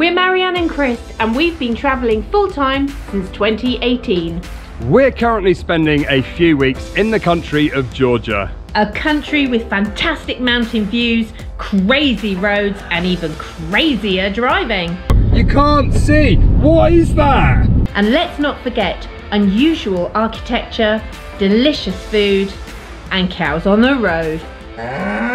We're Marianne and Chris, and we've been travelling full time since 2018. We're currently spending a few weeks in the country of Georgia. A country with fantastic mountain views, crazy roads, and even crazier driving. You can't see. What is that? And let's not forget unusual architecture, delicious food, and cows on the road. Ah.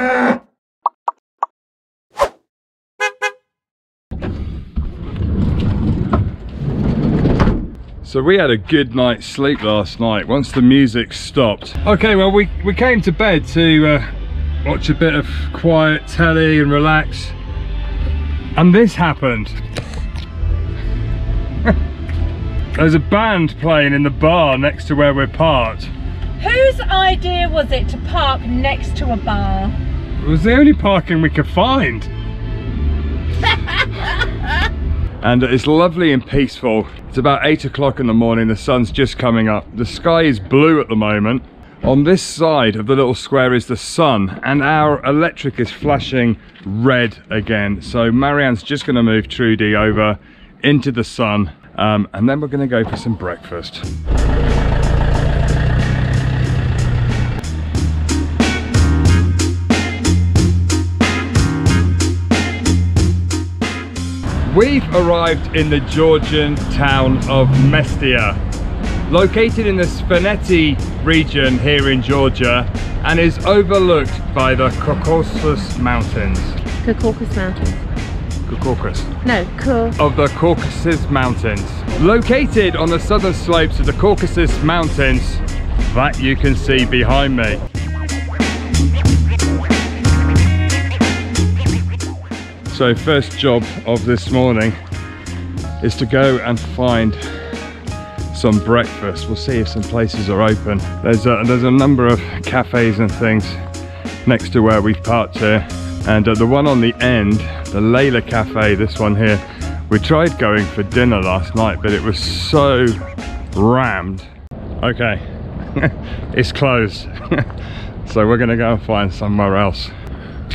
So we had a good night's sleep last night once the music stopped. Okay, well we, we came to bed to uh, watch a bit of quiet telly and relax. And this happened. There's a band playing in the bar next to where we're parked. Whose idea was it to park next to a bar? It was the only parking we could find. and it's lovely and peaceful. It's about eight o'clock in the morning, the sun's just coming up. The sky is blue at the moment. On this side of the little square is the sun and our electric is flashing red again. So Marianne's just gonna move Trudy over into the sun um, and then we're gonna go for some breakfast. We've arrived in the Georgian town of Mestia, located in the Svaneti region here in Georgia and is overlooked by the Caucasus Mountains. Caucasus Mountains. Caucasus. No, cool. Of the Caucasus Mountains. Located on the southern slopes of the Caucasus Mountains that you can see behind me. So first job of this morning is to go and find some breakfast. We'll see if some places are open. There's a, there's a number of cafes and things next to where we've parked here. And uh, the one on the end, the Layla Cafe, this one here, we tried going for dinner last night, but it was so rammed. Okay, it's closed. so we're gonna go and find somewhere else.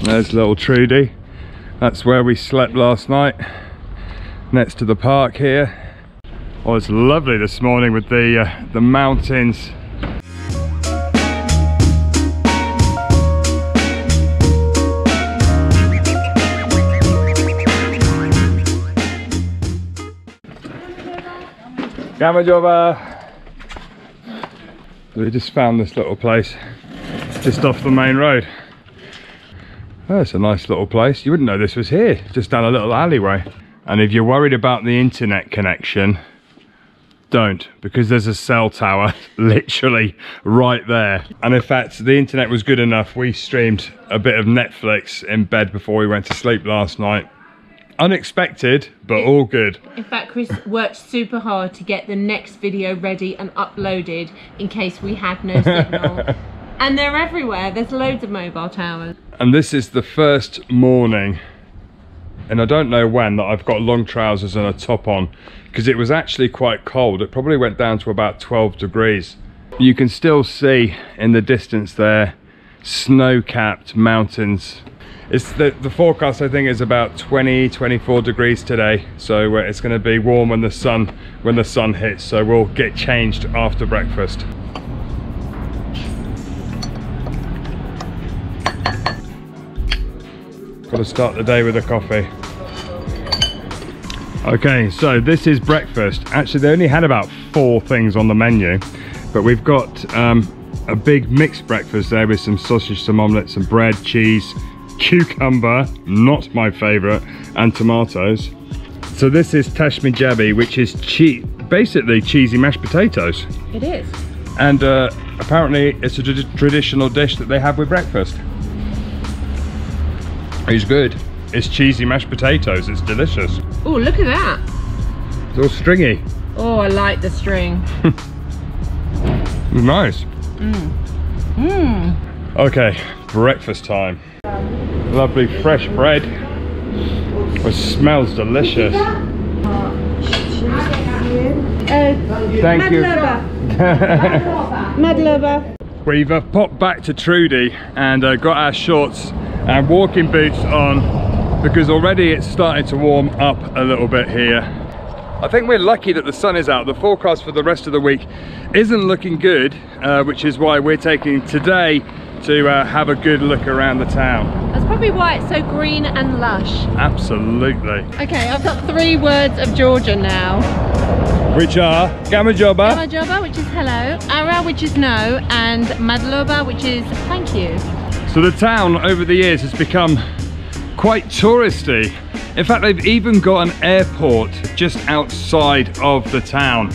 There's little Trudy. That's where we slept last night, next to the park here. Oh, it's lovely this morning with the, uh, the mountains. Gamajova! We just found this little place just off the main road. Oh, it's a nice little place. You wouldn't know this was here, just down a little alleyway. And if you're worried about the internet connection, don't, because there's a cell tower literally right there. And in fact, the internet was good enough. We streamed a bit of Netflix in bed before we went to sleep last night. Unexpected, but all good. In fact, Chris worked super hard to get the next video ready and uploaded in case we had no signal. and they're everywhere. There's loads of mobile towers. And this is the first morning, and I don't know when, that I've got long trousers and a top on, because it was actually quite cold. It probably went down to about 12 degrees. You can still see in the distance there, snow-capped mountains. It's the, the forecast I think is about 20, 24 degrees today. So uh, it's gonna be warm when the sun, when the sun hits. So we'll get changed after breakfast. To start the day with a coffee. Okay, so this is breakfast. Actually, they only had about four things on the menu, but we've got um, a big mixed breakfast there with some sausage, some omelette, some bread, cheese, cucumber, not my favorite, and tomatoes. So this is tashmijabi, which is che basically cheesy mashed potatoes. It is. And uh, apparently it's a traditional dish that they have with breakfast. It's good. It's cheesy mashed potatoes. It's delicious. Oh, look at that. It's all stringy. Oh, I like the string. It's nice. Mmm. Mmm. Okay, breakfast time. Lovely fresh bread. It smells delicious. Thank you. Madloba. We've uh, popped back to Trudy and uh, got our shorts and walking boots on because already it's starting to warm up a little bit here. I think we're lucky that the sun is out. The forecast for the rest of the week isn't looking good, uh, which is why we're taking today to uh, have a good look around the town. That's probably why it's so green and lush. Absolutely. Okay, I've got three words of Georgia now. Which are Gamajoba, Gamajoba, which is hello, Ara, which is no, and Madloba, which is thank you. So the town over the years has become quite touristy. In fact, they've even got an airport just outside of the town.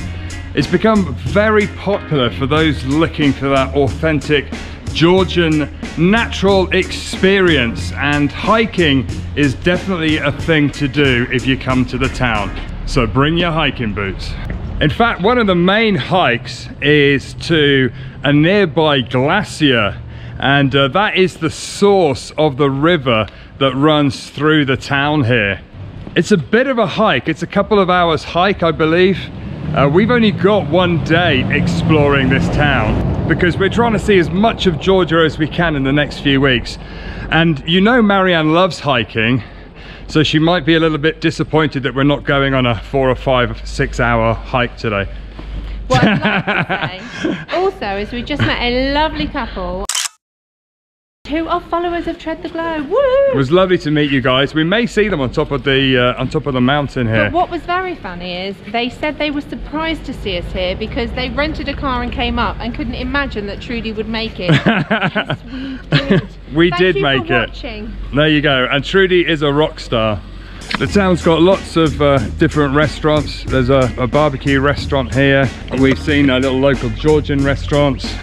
It's become very popular for those looking for that authentic Georgian natural experience and hiking is definitely a thing to do if you come to the town. So bring your hiking boots. In fact, one of the main hikes is to a nearby glacier and uh, that is the source of the river that runs through the town here. It's a bit of a hike, it's a couple of hours hike I believe. Uh, we've only got one day exploring this town because we're trying to see as much of Georgia as we can in the next few weeks. And you know Marianne loves hiking, so she might be a little bit disappointed that we're not going on a four or five, six hour hike today. What I'd like to say also is we just met a lovely couple who are followers of Tread the Globe. Woo! It was lovely to meet you guys. We may see them on top of the uh, on top of the mountain here. But what was very funny is they said they were surprised to see us here because they rented a car and came up and couldn't imagine that Trudy would make it. yes, we did. we Thank did make it. Watching. There you go. And Trudy is a rock star. The town's got lots of uh, different restaurants. There's a, a barbecue restaurant here. We've seen a little local Georgian restaurants.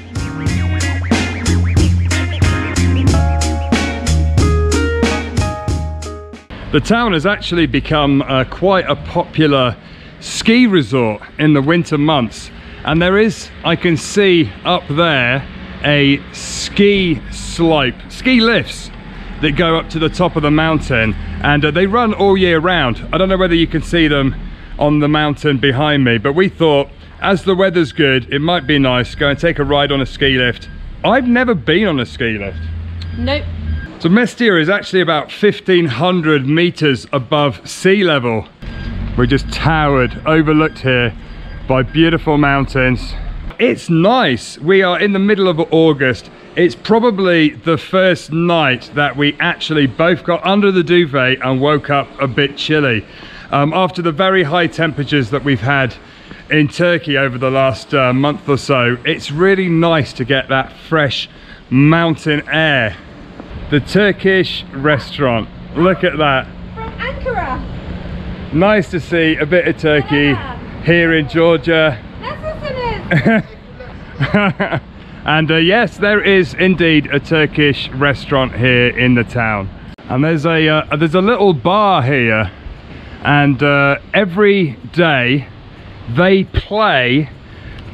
The town has actually become uh, quite a popular ski resort in the winter months. And there is, I can see up there, a ski slope, ski lifts that go up to the top of the mountain and uh, they run all year round. I don't know whether you can see them on the mountain behind me, but we thought as the weather's good, it might be nice, go and take a ride on a ski lift. I've never been on a ski lift. Nope. So Mestia is actually about 1500 meters above sea level. We're just towered, overlooked here by beautiful mountains. It's nice. We are in the middle of August. It's probably the first night that we actually both got under the duvet and woke up a bit chilly. Um, after the very high temperatures that we've had in Turkey over the last uh, month or so, it's really nice to get that fresh mountain air the Turkish restaurant. Look at that. From Ankara. Nice to see a bit of Turkey here in Georgia. And uh, yes, there is indeed a Turkish restaurant here in the town. And there's a uh, there's a little bar here, and uh, every day they play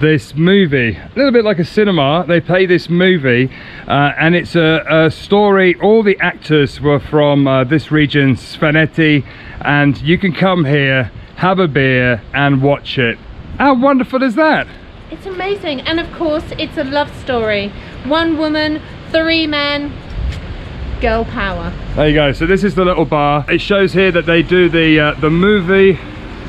this movie a little bit like a cinema they play this movie uh, and it's a, a, story all the actors were from uh, this region Svaneti and you can come here have a beer and watch it how wonderful is that It's amazing. And of course, it's a love story. One woman, three men, girl power. there you go so this is the little bar it shows here that they do the uh, the movie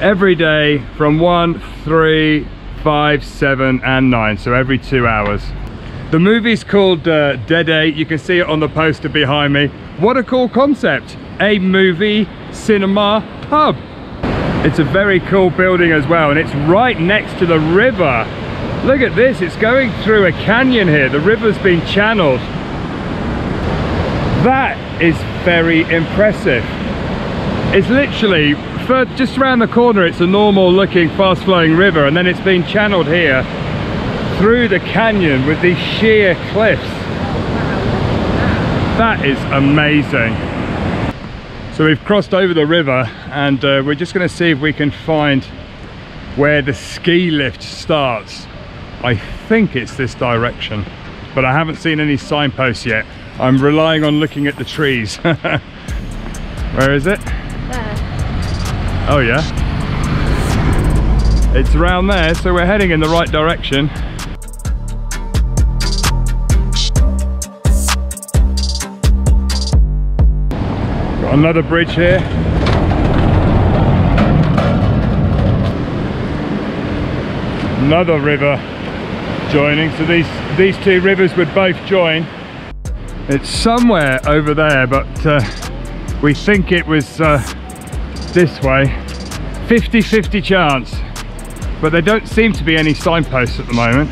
every day from one three five seven and nine so every two hours. The movie's called uh, Dede you can see it on the poster behind me. What a cool concept. A movie cinema pub. It's a very cool building as well and it's right next to the river. Look at this. It's going through a canyon here. The river's been channeled. That is very impressive. It's literally for just around the corner it's a normal looking fast flowing river and then it's been channeled here through the canyon with these sheer cliffs. That is amazing. So we've crossed over the river and uh, we're just going to see if we can find where the ski lift starts. I think it's this direction but I haven't seen any signposts yet. I'm relying on looking at the trees. Where is it. Oh yeah. It's around there, so we're heading in the right direction. Got another bridge here. Another river joining. So these, these two rivers would both join. It's somewhere over there, but uh, we think it was uh, this way. 50-50 chance. But there don't seem to be any signposts at the moment.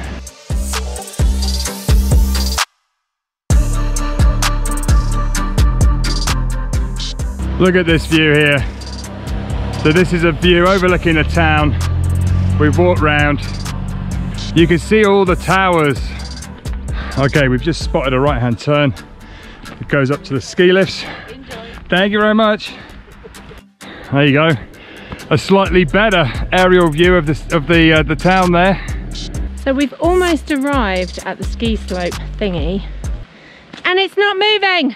Look at this view here. So this is a view overlooking a town. We've walked round. You can see all the towers. Okay, we've just spotted a right hand turn. It goes up to the ski lifts. Enjoy. Thank you very much. There you go. A slightly better aerial view of the, of the, uh, the town there. So we've almost arrived at the ski slope thingy and it's not moving.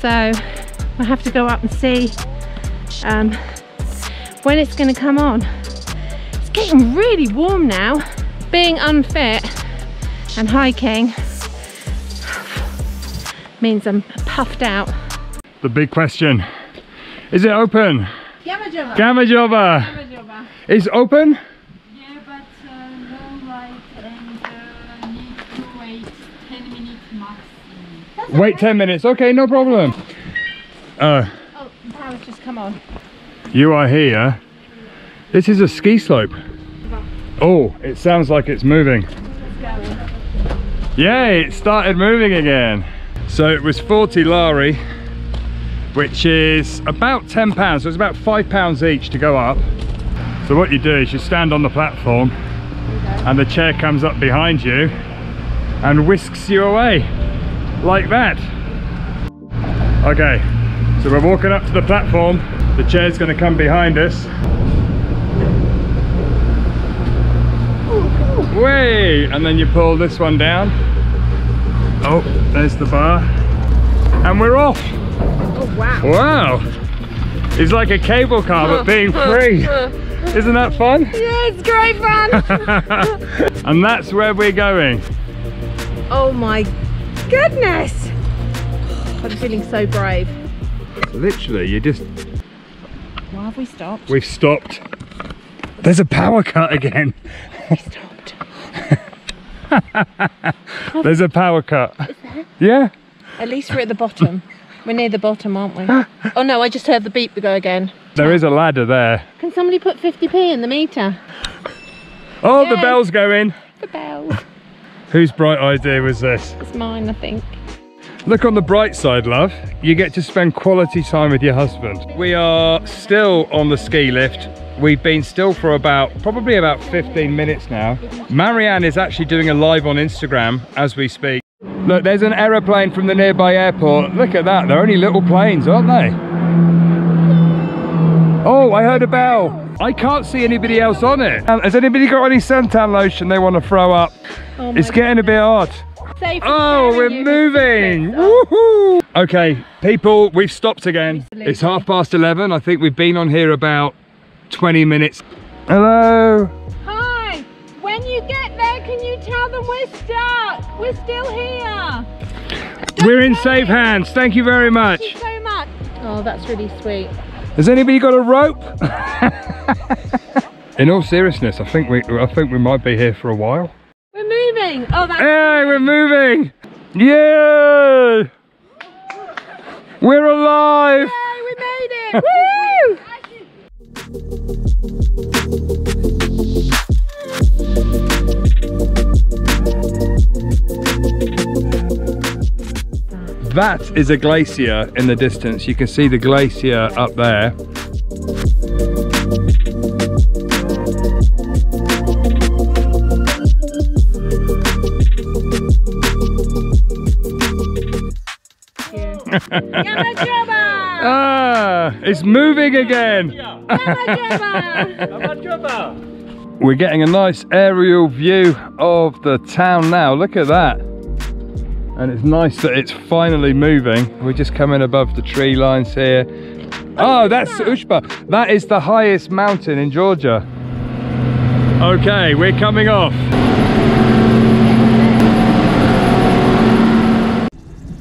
So we'll have to go up and see um, when it's going to come on. It's getting really warm now. Being unfit and hiking means I'm puffed out. The big question, is it open? Yamajova. Gamajova is it open? Yeah, but uh, no light and uh, need to wait 10 minutes max. Wait 10 minutes, okay, no problem. Uh, Oh, power's just come on. you are here. This is a ski slope. Oh, it sounds like it's moving. Yay, it started moving again. So it was 40 lari, which is about 10 pounds. So it's about five pounds each to go up. So what you do is you stand on the platform and the chair comes up behind you and whisks you away like that. Okay, so we're walking up to the platform. The chair's gonna come behind us. Way! And then you pull this one down. Oh, there's the bar. And we're off. Oh wow. Wow. It's like a cable car, but being free. Isn't that fun? Yeah, it's great fun. and that's where we're going. oh my goodness. I'm feeling so brave. Literally, you just, Why have we stopped? we've stopped. There's a power cut again. We stopped. There's a power cut. Yeah? At least we're at the bottom. We're near the bottom, aren't we? oh no, I just heard the beep go again. There is a ladder there. Can somebody put 50p in the meter? Oh, the Yay. bell's going. The bell. Whose bright idea was this? It's mine, I think. Look on the bright side, love. You get to spend quality time with your husband. We are still on the ski lift. We've been still for about, probably about 15 minutes now. Marianne is actually doing a live on Instagram as we speak. Look, there's an aeroplane from the nearby airport. Look at that, they're only little planes, aren't they? Oh, I heard a bell. I can't see anybody else on it. Um, Has anybody got any suntan lotion they want to throw up? Oh It's getting a bit hot. Safe Oh, we're moving! Oh. Woohoo! Okay, people, we've stopped again. It's half past 11. I think we've been on here about 20 minutes. Hello! Hi! When you get there, can you tell them we're stuck? We're still here. We're in safe hands. Thank you very much. Thank you so much. Oh, that's really sweet. Has anybody got a rope? in all seriousness, I think we I think we might be here for a while. We're moving. Oh, that's Hey, we're moving! Yay! We're alive! Yay, we made it! Woo! That is a glacier in the distance. You can see the glacier up there. Ah, it's moving again. We're getting a nice aerial view of the town now. Look at that. And it's nice that it's finally moving. We're just coming above the tree lines here. Oh, oh that's Ushba. That is the highest mountain in Georgia. Okay, we're coming off.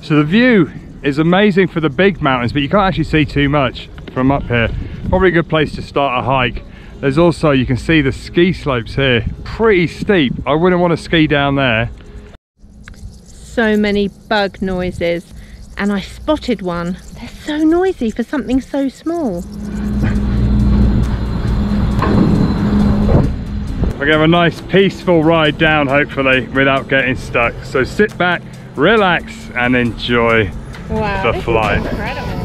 So the view is amazing for the big mountains, but you can't actually see too much from up here. Probably a good place to start a hike. There's also, you can see the ski slopes here, pretty steep. I wouldn't want to ski down there. So many bug noises and I spotted one. They're so noisy for something so small. We're gonna have a nice peaceful ride down hopefully without getting stuck. So sit back, relax and enjoy Wow, the flight.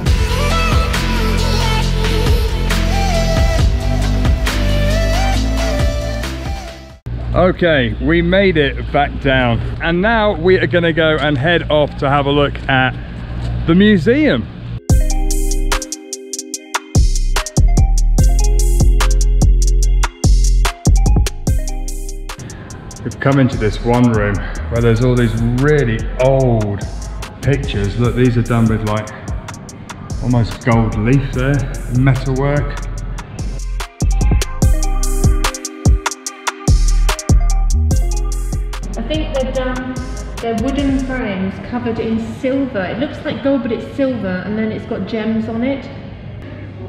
Okay, we made it back down. And now we are gonna go and head off to have a look at the museum. We've come into this one room where there's all these really old pictures. Look, these are done with like almost gold leaf there, metalwork. I think they're done, um, they're wooden frames covered in silver. It looks like gold, but it's silver, and then it's got gems on it.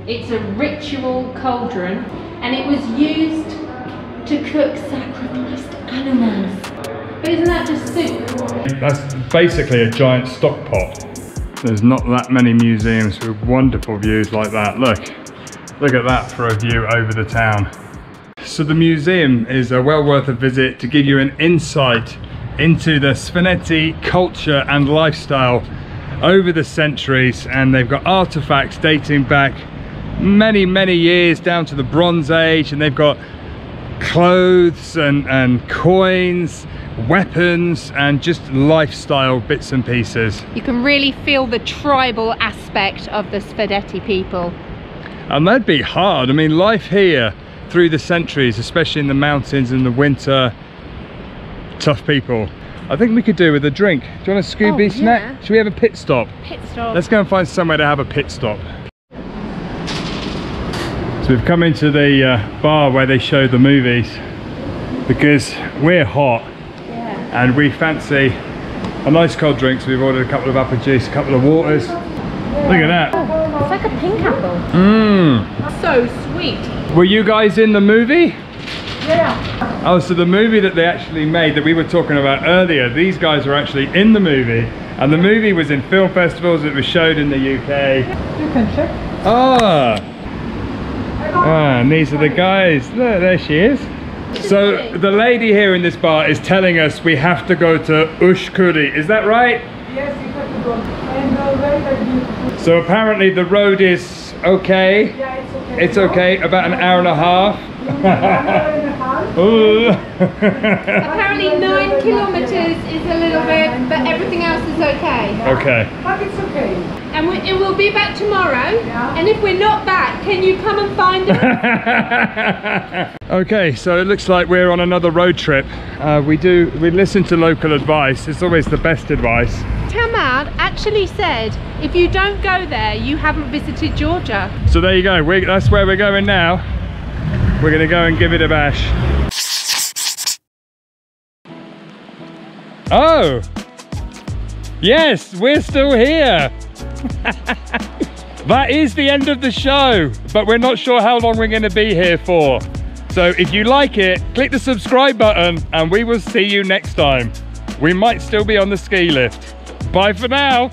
It's a ritual cauldron, and it was used to cook sacrificed animals. But isn't that just soup? That's basically a giant stock pot. There's not that many museums with wonderful views like that. Look, look at that for a view over the town. So the museum is well worth a visit to give you an insight into the Svaneti culture and lifestyle over the centuries and they've got artifacts dating back many many years down to the Bronze Age and they've got clothes and, and coins, weapons and just lifestyle bits and pieces. You can really feel the tribal aspect of the Svaneti people. And that'd be hard. I mean, life here through the centuries, especially in the mountains in the winter, tough people. I think we could do with a drink. Do you want a Scooby Oh, snack? yeah. Should we have a pit stop? Pit stop. Let's go and find somewhere to have a pit stop. So we've come into the uh, bar where they show the movies because we're hot yeah. and we fancy a nice cold drink. So we've ordered a couple of apple juice, a couple of waters. Look at that. It's like a pink apple. Mmm. So sweet. Were you guys in the movie? Yeah. Oh, so the movie that they actually made that we were talking about earlier, these guys were actually in the movie. And the movie was in film festivals, it was showed in the UK. You can check. Ah! Ah, and these are the guys. Look, there she is. So the lady here in this bar is telling us we have to go to Ushguli. Is that right? Yes, you have to go. And very, very beautiful. So apparently the road is okay. Yeah, it's okay. About an hour and a half. One hour and a half. Ooh. Apparently nine kilometres is a little bit, but everything else is okay. okay. But it's okay. And we, it will be back tomorrow. Yeah. And if we're not back, can you come and find us? okay, so it looks like we're on another road trip. Uh, we do, we listen to local advice. It's always the best advice. Tamar actually said, if you don't go there, you haven't visited Georgia. So there you go. we that's where we're going now. We're going to go and give it a bash. Oh! Yes, we're still here. that is the end of the show, but we're not sure how long we're going to be here for. So if you like it, click the subscribe button and we will see you next time. We might still be on the ski lift. Bye for now.